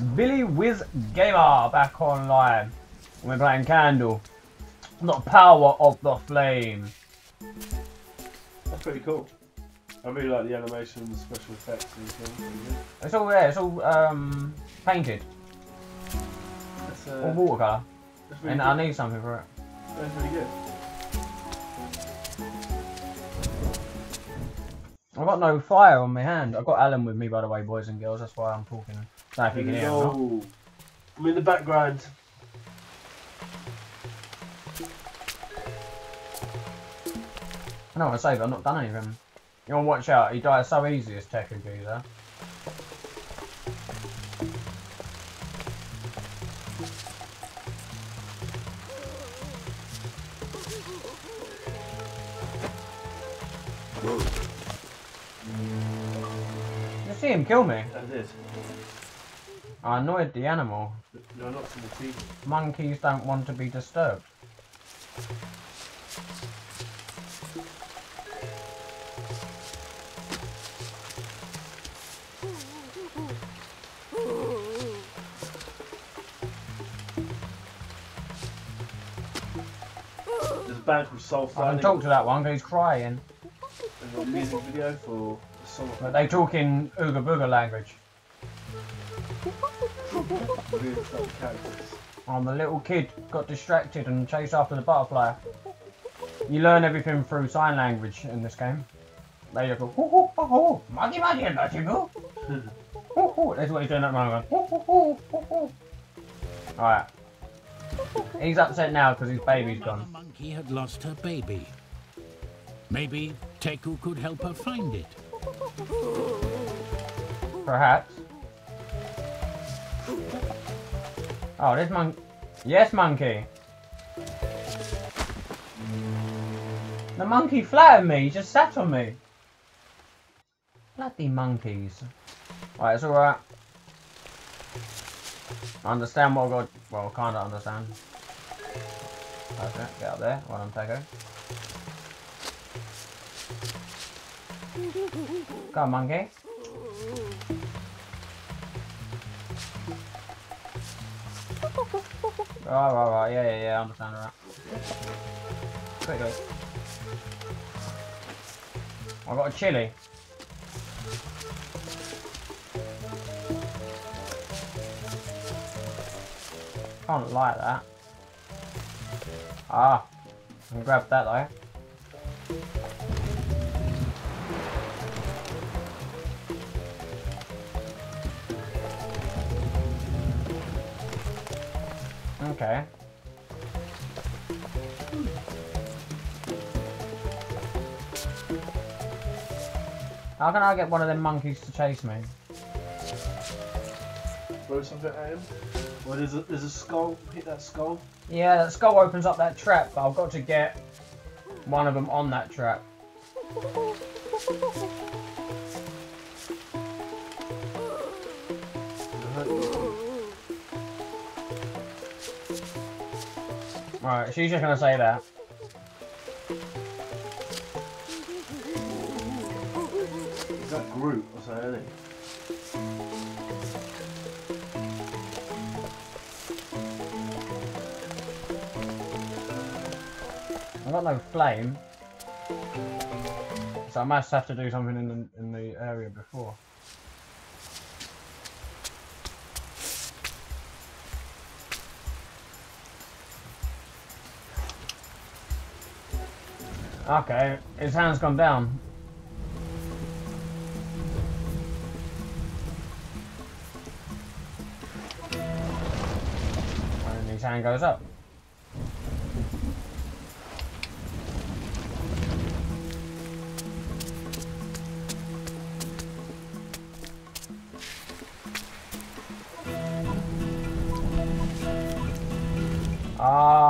Billy Wiz Gamer back online. We're playing Candle. The power of the flame. That's pretty cool. I really like the animation, the special effects and things. It's all there. It's all um, painted. That's, All uh, watercolor. really And good. I need something for it. That's really good. I've got no fire on my hand. I've got Alan with me, by the way, boys and girls. That's why I'm talking. Don't if you can hear him. No. I'm in the background. I know what I say, but I've not done anything. You want to watch out. He dies so easy, this Teku geezer. You see him kill me. I did. I annoyed the animal. No, not from the TV. Monkeys don't want to be disturbed. There's a band called Soul I can talk to that one because he's crying. They've a music video for song. But they talk in Ooga Booga language. Really exciting characters. I'm a little kid, got distracted and chased after the butterfly. You learn everything through sign language in this game. They go, hoo hoo hoo hoo, muggy muggy and goo. Hoo hoo. That's what he's doing at the moment. Hoo hoo hoo hoo hoo. Alright. He's upset now because his baby's gone. The Monkey had lost her baby. Maybe Teku could help her find it. Perhaps. Oh, this mon- Yes, monkey. The monkey flattened me, he just sat on me. Bloody monkeys. Right, it's alright. I understand what I've got. Well, kind of understand. Okay, get up there. Well done, Teku. Go on, monkey. Right, right, right. Yeah, yeah, yeah. I understand that. Quickly. I got a chili. Can't like that. Ah, I can grab that though. Okay. How can I get one of them monkeys to chase me? Throw something at him. Well, there's a, there's a skull. Hit that skull. Yeah, that skull opens up that trap, but I've got to get one of them on that trap. Alright, she's just gonna say that. Is that Groot or something? I've got no flame. So I must have to do something in the, in the area before. Okay, his hand's gone down. And his hand goes up. Ah.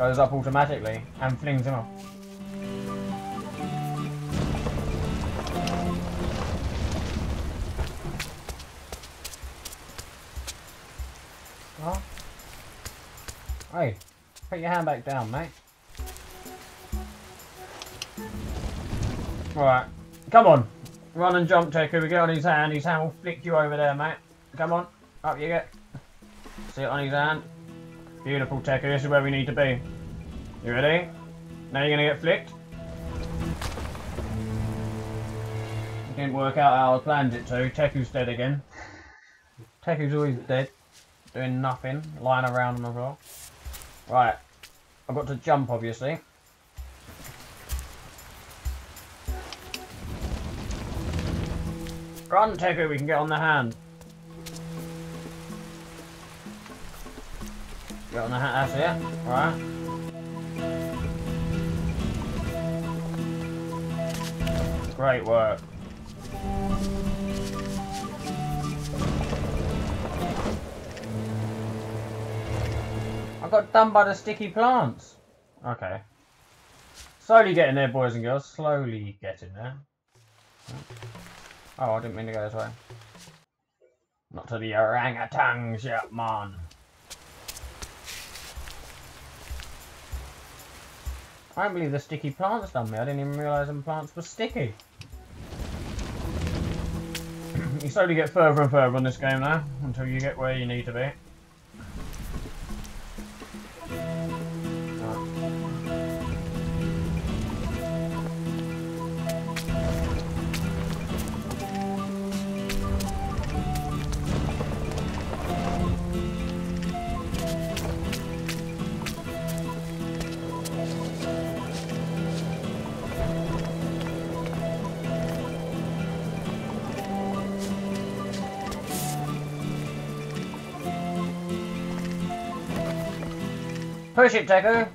Goes up automatically and flings him off. Huh? Hey, put your hand back down, mate. Alright, come on. Run and jump, Teku. We get on his hand. His hand will flick you over there, mate. Come on. Up you get. See it on his hand. Beautiful, Teku. This is where we need to be. You ready? Now you're going to get flicked. Didn't work out how I planned it to. Teku's dead again. Teku's always dead. Doing nothing. Lying around on the floor. Right. I've got to jump, obviously. Run, Teku, we can get on the hand. Get on the hand, that's it. Alright. Great work. I got done by the sticky plants. Okay. Slowly getting there, boys and girls. Slowly getting there. Oh, I didn't mean to go this way. Not to the orangutans yet, man. I can't believe the sticky plants done me. I didn't even realise them plants were sticky. you slowly get further and further on this game now, until you get where you need to be. Push it, Teku!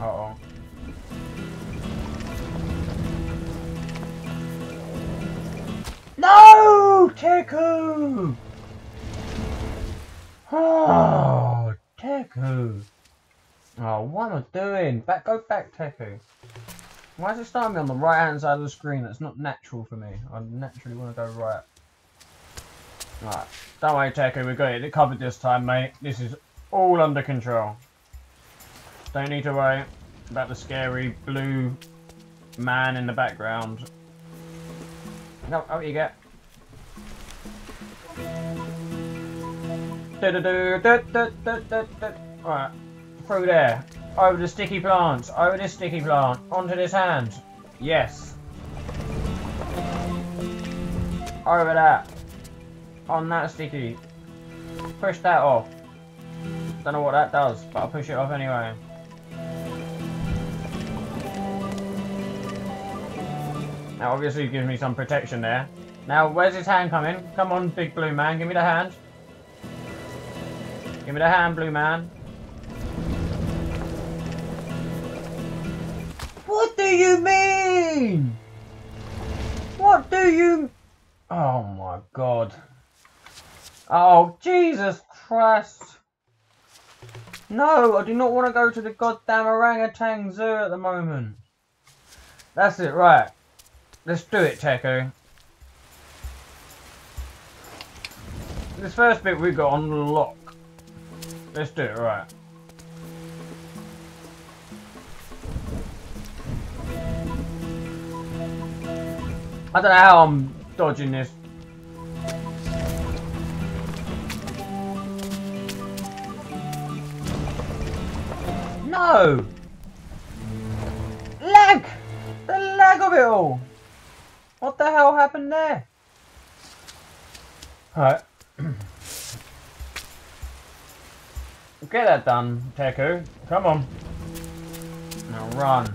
Uh oh. No! Teku! Oh, Teku! Oh, what am I doing? Back, go back, Teku. Why is it starting me on the right hand side of the screen? That's not natural for me. I naturally want to go right. Right. Don't worry, Teku, we got it covered this time, mate. This is all under control. Don't need to worry about the scary blue man in the background. No, oh, you get. Alright, through there. Over the sticky plants. Over this sticky plant. Onto this hand. Yes. Over that. On that sticky. Push that off. Don't know what that does, but I'll push it off anyway. Now obviously gives me some protection there. Now where's his hand coming? Come on big blue man, give me the hand. Give me the hand blue man. What do you mean? What do you... Oh my god. Oh Jesus Christ. No, I do not want to go to the goddamn orangutan zoo at the moment. That's it, right. Let's do it, Teku. This first bit we got on lock. Let's do it, right. I don't know how I'm dodging this. No! Lag! The lag of it all! What the hell happened there? Alright. Get that done, Teku. Come on. Now run.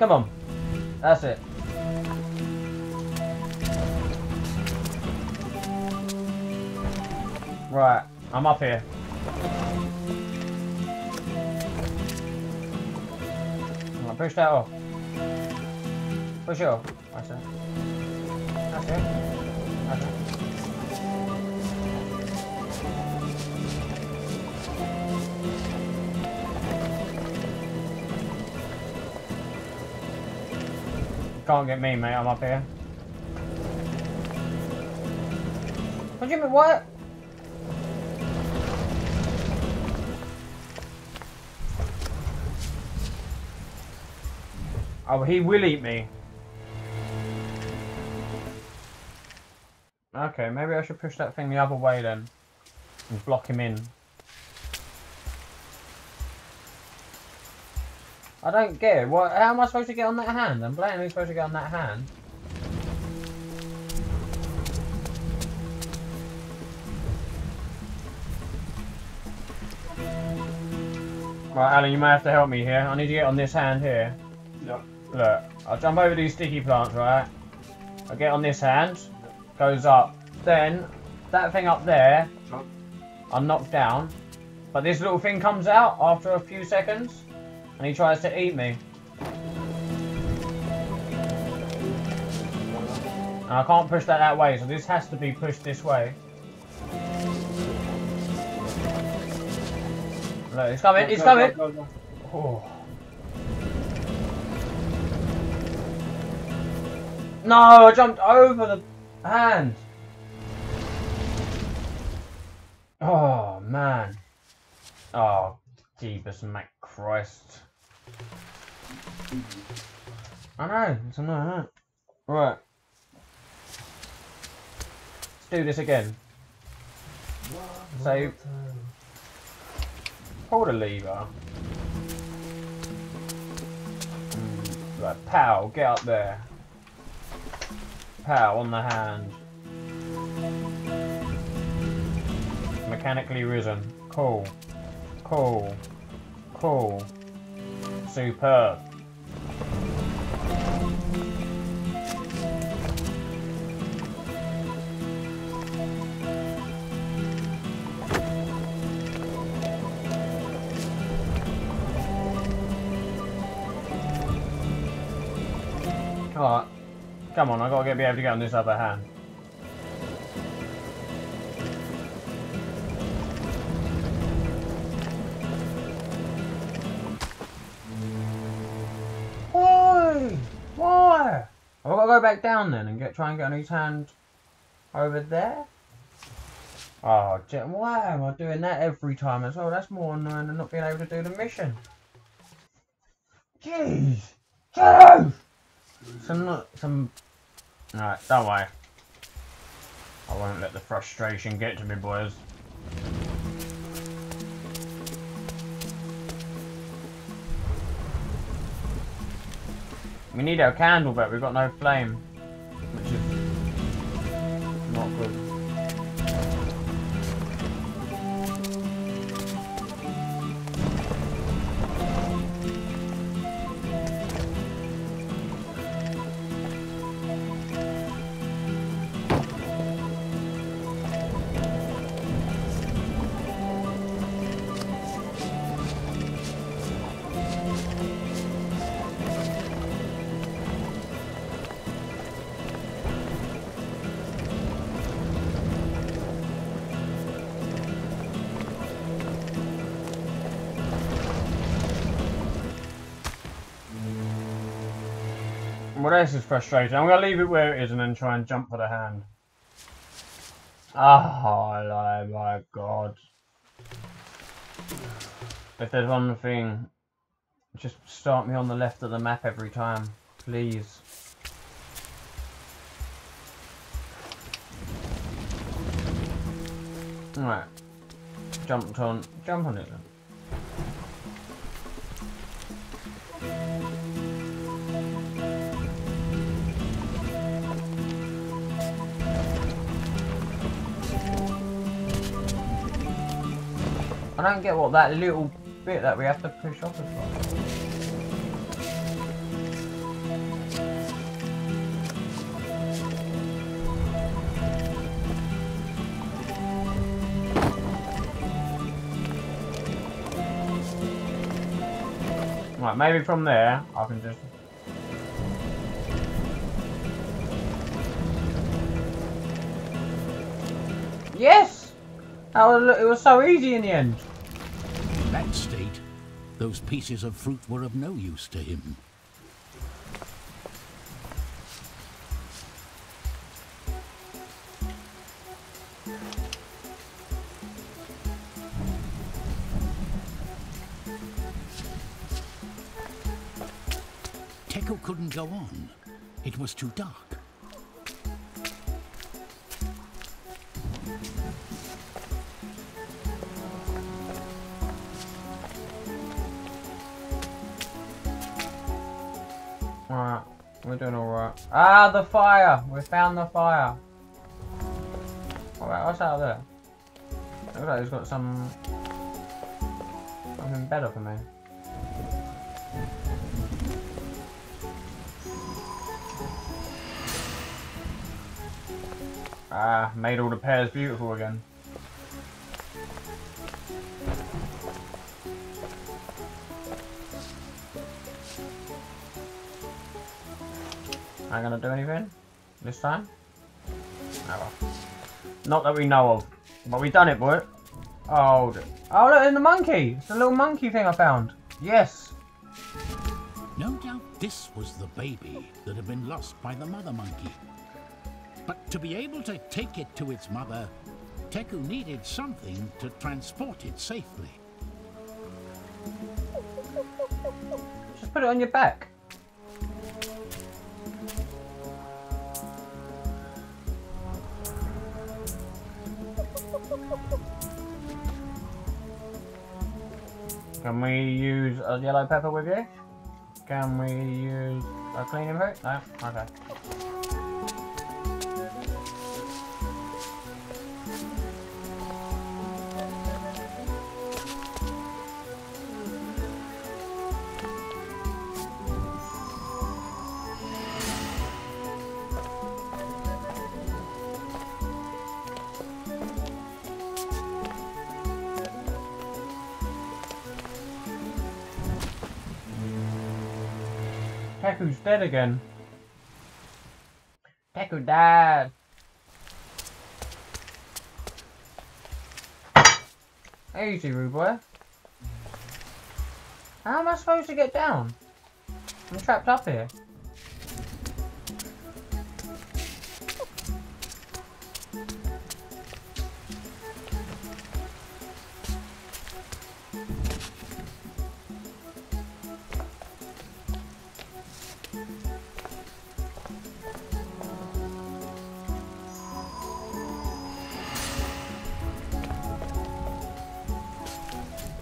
Come on. That's it. Right, I'm up here. I'll push that off. Push it off. That's it. That's it. That's it. Can't get me, mate. I'm up here. What do you mean? What? Oh, he will eat me. Okay, maybe I should push that thing the other way then. And block him in. I don't get it. What, how am I supposed to get on that hand? I'm blatantly supposed to get on that hand. Right, Alan, you may have to help me here. I need to get on this hand here. Yeah. Look, I'll jump over these sticky plants, right? I get on this hand, goes up. Then, that thing up there, I'm knocked down. But this little thing comes out after a few seconds, and he tries to eat me. And I can't push that that way, so this has to be pushed this way. Look, it's coming, it's coming! Oh. No, I jumped over the hand. Oh man. Oh, Jeebus Christ. I know, it's annoying, isn't? Right. Let's do this again. So, pull the lever. Mm, Right, pow, get up there. Pow on the hand. Mechanically risen. Cool. Cool. Cool. Superb. Alright. Come on, i got to get, be able to get on this other hand. Why? Why? I've got to go back down then and get try and get on his hand over there? Oh, why am I doing that every time as well? That's more annoying than not being able to do the mission. Jeez! Jeez! Some, some. Alright, don't worry. I won't let the frustration get to me, boys. We need our candle, but we've got no flame, which is this is frustrating. I'm going to leave it where it is and then try and jump for the hand. Oh, my God. If there's one thing, just start me on the left of the map every time, please. Right. Jumped on. Jump on it then. I don't get what that little bit that we have to push off is for. Right, maybe from there I can just Yes! That was, it was so easy in the end. That state, those pieces of fruit were of no use to him. Teku couldn't go on. It was too dark. Alright, we're doing alright. Ah, the fire! We found the fire. Alright, what's out there? Looks like he's got some... Something better for me. Ah, made all the pears beautiful again. Ain't gonna do anything this time. Oh, well. Not that we know of, but we done it, boy. Oh, oh look, and the monkey. It's a little monkey thing I found. Yes. No doubt this was the baby that had been lost by the mother monkey. But to be able to take it to its mother, Teku needed something to transport it safely. Just put it on your back. Can we use a yellow pepper with you? Can we use a gleaming fruit? No? Okay. Teku's dead again. Teku died. Easy, rude boy. How am I supposed to get down? I'm trapped up here.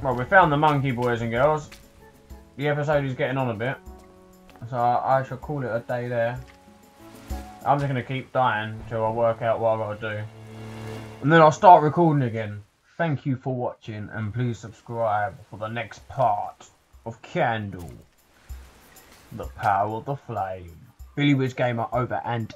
Well, we found the monkey, boys and girls. The episode is getting on a bit. So I shall call it a day there. I'm just going to keep dying until I work out what I've got to do. And then I'll start recording again. Thank you for watching and please subscribe for the next part of Candle. The Power of the Flame. Billy Wiz Gamer over and